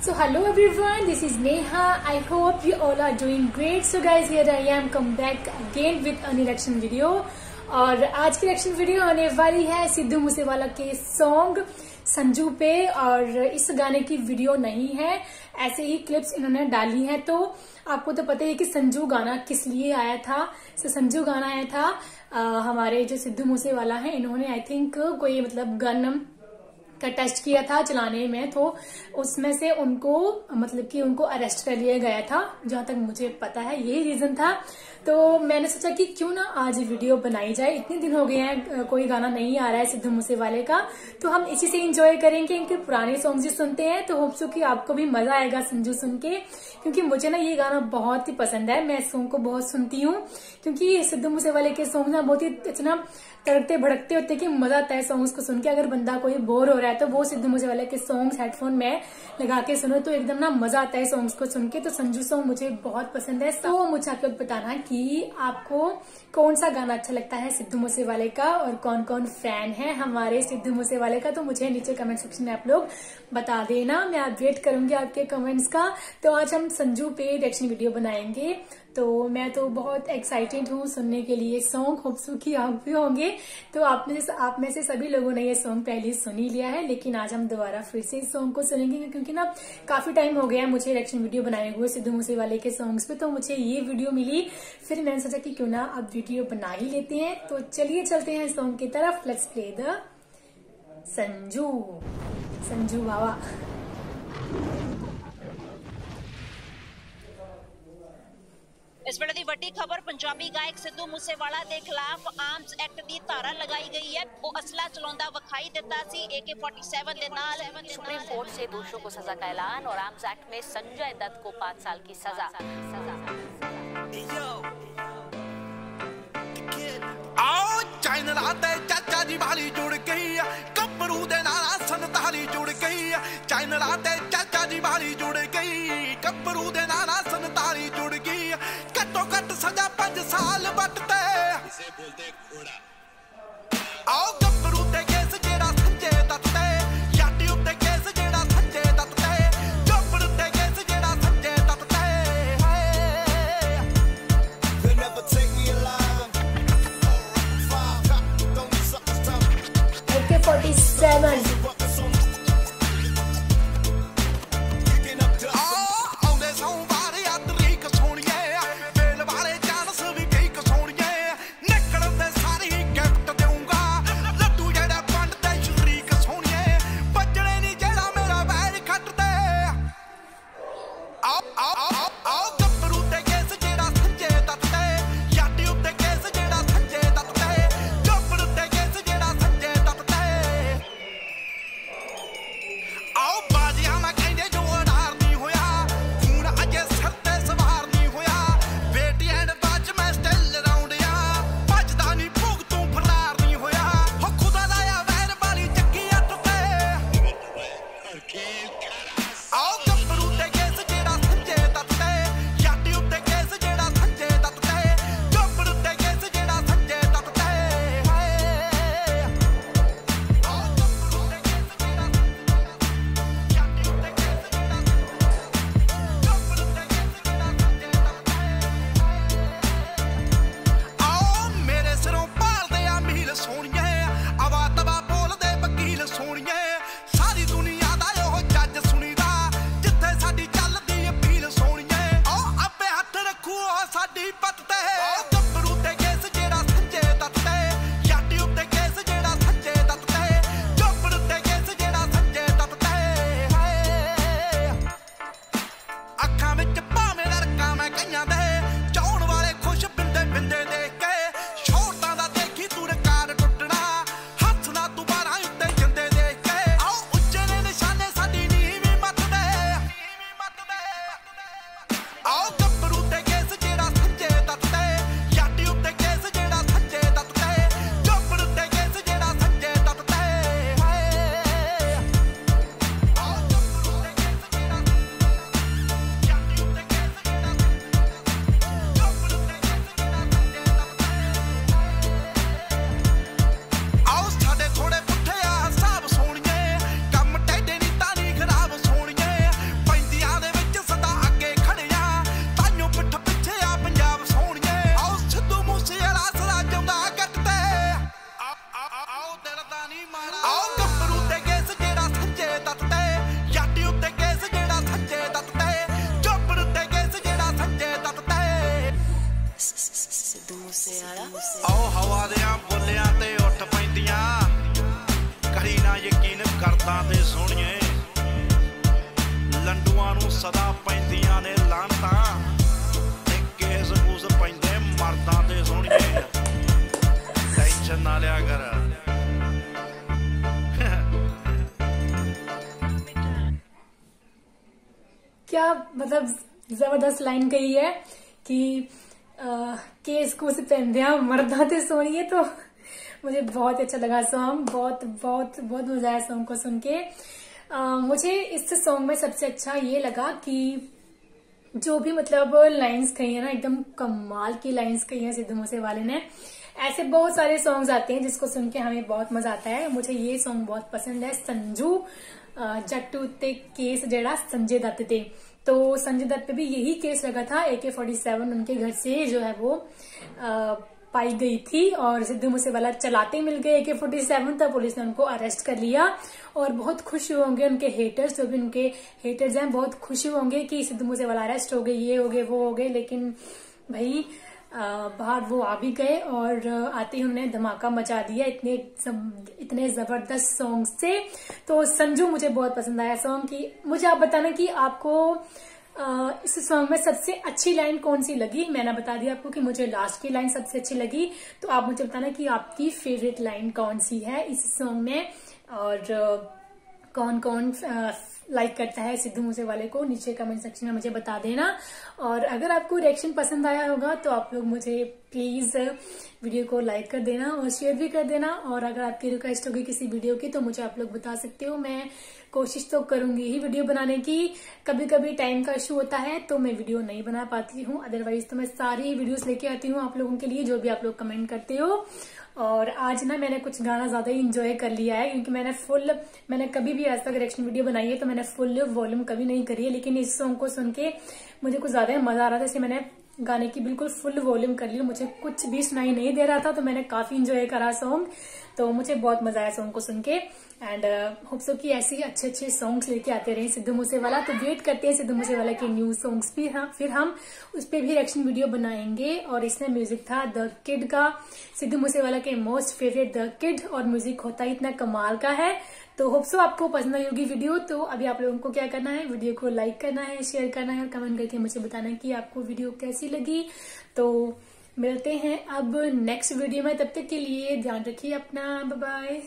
So hello everyone, this is Neha. I hope you all are doing great. So guys, here I am come back again with an election video. और आज की election video आने वाली है सिद्धू मूसेवाला के song Sanju पे और इस गाने की वीडियो नहीं है ऐसे ही क्लिप्स इन्होंने डाली हैं तो आपको तो पता ही कि संजू गाना किस लिए आया था so, संजू गाना आया था आ, हमारे जो सिद्धू मूसेवाला है इन्होंने आई थिंक कोई मतलब गन टेस्ट किया था चलाने में तो उसमें से उनको मतलब कि उनको अरेस्ट कर लिया गया था, जहाँ तक मुझे पता है, यही रीजन था। तो मैंने सोचा कि क्यों ना आज वीडियो बनाई जाए। इतने दिन हो गए हैं, कोई गाना नहीं आ रहा है सिद्धू मूसेवाले का। तो हम इसी से इंजॉय करेंगे, इनके पुराने सॉन्ग जो सुनते हैं। तो होप सो कि आपको भी मज़ा आएगा संजू सुन के, क्योंकि मुझे ना ये गाना बहुत ही पसंद है। मैं इस सॉन्ग को बहुत सुनती हूँ, क्योंकि सिद्धू मूसेवाले के सॉन्ग ना बहुत ही इतना तड़कते भड़कते होते कि मज़ा आता है सॉन्ग्स को सुन के। अगर बंदा कोई बोर हो रहा है तो वो सिद्धू मूसेवाले के सॉन्ग्स हेडफोन में लगा के सुनो तो एकदम ना मज़ा आता है सॉन्ग्स को सुन के। तो संजू सॉन्ग मुझे बहुत पसंद है। तो मुझे आप लोग बताना कि आपको कौन सा गाना अच्छा लगता है सिद्धू मूसेवाले का और कौन कौन फ़ैन है हमारे सिद्धू मूसेवाले का? तो मुझे नीचे कमेंट सेक्शन में आप लोग बता देना। मैं वेट करूँगी आपके कमेंट्स का। तो आज हम संजू पे रिएक्शन वीडियो बनाएँगे। तो मैं तो बहुत एक्साइटेड हूँ सुनने के लिए। सॉन्ग होप्सू की आप भी होंगे। तो आप में से आप में से सभी लोगों ने ये सॉन्ग पहले सुन ही लिया है, लेकिन आज हम दोबारा फिर से इस सॉन्ग को सुनेंगे, क्योंकि ना काफ़ी टाइम हो गया मुझे इलेक्शन वीडियो बनाए हुए सिद्धू मूसेवाले के सॉन्ग्स पे। तो मुझे ये वीडियो मिली। फिर मैंने सोचा कि क्यों ना अब वीडियो बना ही लेते हैं। तो चलिए चलते हैं सॉन्ग की तरफ़। Let's play the Sanju. Sanju Baba. ਇਸ ਵੇਲੇ ਦੀ ਵੱਡੀ ਖਬਰ ਪੰਜਾਬੀ ਗਾਇਕ ਸਿੱਧੂ ਮੂਸੇਵਾਲਾ ਦੇ ਖਿਲਾਫ ਆਰਮਸ ਐਕਟ ਦੀ ਧਾਰਾ ਲਗਾਈ ਗਈ ਹੈ ਉਹ ਅਸਲਾ ਚਲਾਉਂਦਾ ਵਿਖਾਈ ਦਿੱਤਾ ਸੀ AK47 ਦੇ ਨਾਲ सुप्रीम कोर्ट से दोषियों को सजा का ऐलान और आर्म्स एक्ट में संजय दत्त को पांच साल की सजा ਆਓ ਚੈਨਲਾਂ ਤੇ ਚਾਚਾ ਜੀ ਵਾਲੀ ਜੁੜ ਗਈ ਆ ਗੱਭਰੂ ਦੇ ਨਾਲ ਸੰਤਾਲੀ ਜੁੜ ਗਈ ਆ ਚੈਨਲਾਂ ਤੇ ਚਾਚਾ ਜੀ ਵਾਲੀ ਜੁੜ ਗਈ ਗੱਭਰੂ ਦੇ ਨਾਲ ਸੰਤਾਲੀ ਆਓ ਹਵਾ ਦੇਆਂ ਬੁੱਲਿਆਂ ਤੇ ਉੱਠ ਪੈਂਦੀਆਂ ਕਰੀ ਨਾ ਯਕੀਨ ਕਰਦਾ ਤੇ ਸੋਹਣੀਏ ਲੰਡੂਆਂ ਨੂੰ ਸਦਾ ਪੈਂਦੀਆਂ ਨੇ ਲਾਂਤਾਂ ਤੇ ਕੇਸ ਕੂਸ ਪੈਂਦੇ ਮਰਦਾਂ ਤੇ ਸੋਹਣੀਏ ਟੈਨਸ਼ਨ ਨਾ ਲਿਆ ਕਰ क्या मतलब ज़बरदस्त लाइन कही है कि आ, केस कुछ पहनदिया मर्दा ते सोनिए तो। मुझे बहुत अच्छा लगा सॉन्ग बहुत बहुत बहुत मज़ा आया सॉन्ग को सुन के। मुझे इस सॉन्ग में सबसे अच्छा ये लगा कि जो भी मतलब लाइंस कही है ना एकदम कमाल की लाइंस कही है सिद्धू मूसे वाले ने। ऐसे बहुत सारे सॉन्ग्स आते हैं जिसको सुन के हमें बहुत मज़ा आता है। मुझे ये सॉन्ग बहुत पसंद है संजू जट्टू उत्ते केस जेड़ा संजय दत्त थे तो संजय दत्त पे भी यही केस लगा था एके फोर्टी सेवन उनके घर से जो है वो पाई गई थी और सिद्धू मूसेवाला चलाते मिल गए। एके फोर्टी सेवन तब पुलिस ने उनको अरेस्ट कर लिया और बहुत खुश हुए होंगे उनके हेटर्स जो भी उनके हेटर्स हैं, बहुत खुश हुए होंगे कि सिद्धू मूसेवाला अरेस्ट हो गए, ये हो गए, वो हो गए। लेकिन भाई बाहर वो आ भी गए और आते ही उन्होंने धमाका मचा दिया इतने इतने ज़बरदस्त सॉन्ग से। तो संजू मुझे बहुत पसंद आया सॉन्ग की। मुझे आप बताना कि आपको इस सॉन्ग में सबसे अच्छी लाइन कौन सी लगी? मैंने बता दिया आपको कि मुझे लास्ट की लाइन सबसे अच्छी लगी। तो आप मुझे बताना कि आपकी फेवरेट लाइन कौन सी है इस सॉन्ग में? और कौन कौन लाइक करता है सिद्धू मूसे वाले को, नीचे कमेंट सेक्शन में मुझे बता देना। और अगर आपको रिएक्शन पसंद आया होगा तो आप लोग मुझे प्लीज़ वीडियो को लाइक कर देना और शेयर भी कर देना। और अगर आपकी रिक्वेस्ट होगी किसी वीडियो की तो मुझे आप लोग बता सकते हो। मैं कोशिश तो करूँगी ही वीडियो बनाने की। कभी कभी टाइम का इशू होता है तो मैं वीडियो नहीं बना पाती हूँ। अदरवाइज़ तो मैं सारी वीडियोस लेके आती हूँ आप लोगों के लिए, जो भी आप लोग कमेंट करते हो। और आज ना मैंने कुछ गाना ज़्यादा ही इंजॉय कर लिया है, क्योंकि मैंने फुल मैंने कभी भी आज तक रिएक्शन वीडियो बनाई है तो मैंने फुल वॉल्यूम कभी नहीं करी है, लेकिन इस सॉन्ग को सुन के मुझे कुछ ज़्यादा मज़ा आ रहा था, इसलिए मैंने गाने की बिल्कुल फुल वॉल्यूम कर ली मुझे कुछ भी सुनाई नहीं दे रहा था तो मैंने काफ़ी इंजॉय करा सॉन्ग तो मुझे बहुत मज़ा आया सॉन्ग को सुन के। एंड होप सो कि ऐसे ही अच्छे अच्छे सॉन्ग्स लेके आते रहे सिद्धू मूसेवाला। तो वेट करते हैं सिद्धू मूसेवाला के न्यू सॉन्ग्स भी हम फिर हम उस पर भी रिएक्शन वीडियो बनाएँगे। और इसमें म्यूज़िक था द किड का। सिद्धू मूसेवाला के मोस्ट फेवरेट द किड और म्यूज़िक होता ही इतना कमाल का है। तो होप्सो आपको पसंद आई होगी वीडियो तो अभी आप लोगों को क्या करना है? वीडियो को लाइक करना है शेयर करना है और कमेंट करके मुझे बताना कि आपको वीडियो कैसी लगी। तो मिलते हैं अब नेक्स्ट वीडियो में। तब तक के लिए ध्यान रखिए अपना। बाय